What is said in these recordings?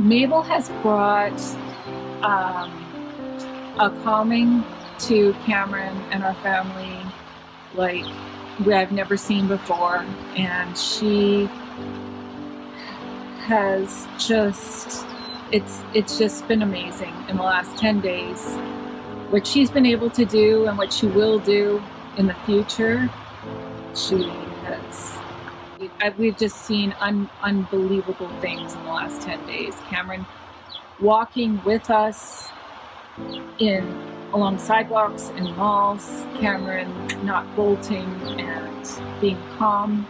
Mabel has brought um, a calming to Cameron and our family like we I've never seen before, and she has just it's it's just been amazing in the last 10 days. What she's been able to do and what she will do in the future she has we've just seen un, unbelievable things in the last 10 days cameron walking with us in along sidewalks and malls cameron not bolting and being calm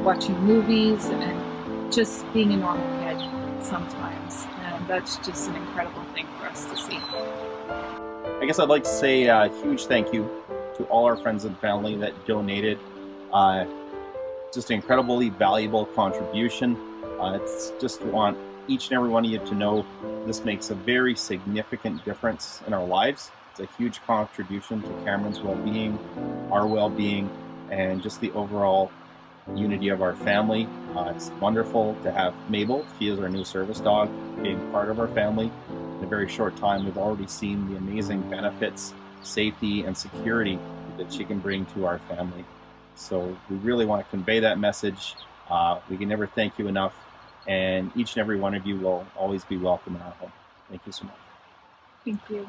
watching movies and just being a normal kid sometimes. And that's just an incredible thing for us to see. I guess I'd like to say a huge thank you to all our friends and family that donated. Uh, just an incredibly valuable contribution. Uh, it's just want each and every one of you to know this makes a very significant difference in our lives. It's a huge contribution to Cameron's well-being, our well-being, and just the overall unity of our family. Uh, it's wonderful to have Mabel. She is our new service dog, being part of our family. In a very short time, we've already seen the amazing benefits, safety, and security that she can bring to our family. So we really want to convey that message. Uh, we can never thank you enough, and each and every one of you will always be welcome in our home. Thank you so much. Thank you.